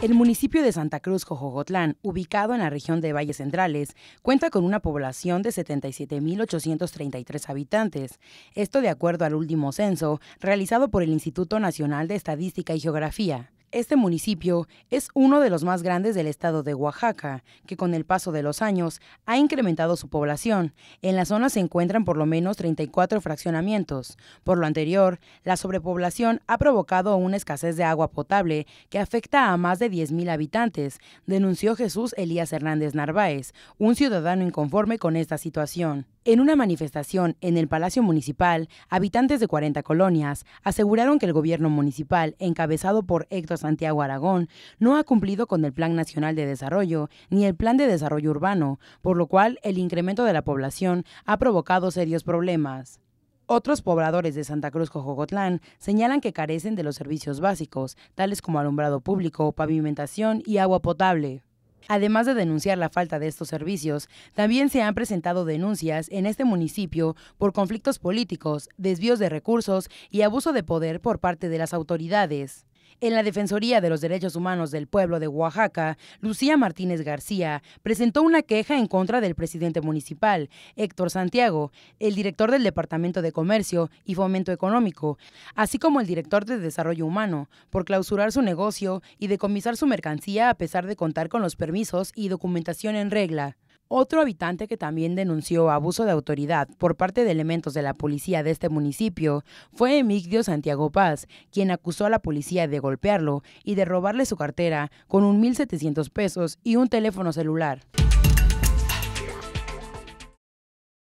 El municipio de Santa Cruz, Jojogotlán, ubicado en la región de Valles Centrales, cuenta con una población de 77.833 habitantes. Esto de acuerdo al último censo realizado por el Instituto Nacional de Estadística y Geografía. Este municipio es uno de los más grandes del estado de Oaxaca, que con el paso de los años ha incrementado su población. En la zona se encuentran por lo menos 34 fraccionamientos. Por lo anterior, la sobrepoblación ha provocado una escasez de agua potable que afecta a más de 10.000 habitantes, denunció Jesús Elías Hernández Narváez, un ciudadano inconforme con esta situación. En una manifestación en el Palacio Municipal, habitantes de 40 colonias aseguraron que el gobierno municipal, encabezado por Héctor Santiago Aragón, no ha cumplido con el Plan Nacional de Desarrollo ni el Plan de Desarrollo Urbano, por lo cual el incremento de la población ha provocado serios problemas. Otros pobladores de Santa Cruz Cojogotlán señalan que carecen de los servicios básicos, tales como alumbrado público, pavimentación y agua potable. Además de denunciar la falta de estos servicios, también se han presentado denuncias en este municipio por conflictos políticos, desvíos de recursos y abuso de poder por parte de las autoridades. En la Defensoría de los Derechos Humanos del Pueblo de Oaxaca, Lucía Martínez García presentó una queja en contra del presidente municipal, Héctor Santiago, el director del Departamento de Comercio y Fomento Económico, así como el director de Desarrollo Humano, por clausurar su negocio y decomisar su mercancía a pesar de contar con los permisos y documentación en regla. Otro habitante que también denunció abuso de autoridad por parte de elementos de la policía de este municipio fue Emigdio Santiago Paz, quien acusó a la policía de golpearlo y de robarle su cartera con un 1.700 pesos y un teléfono celular.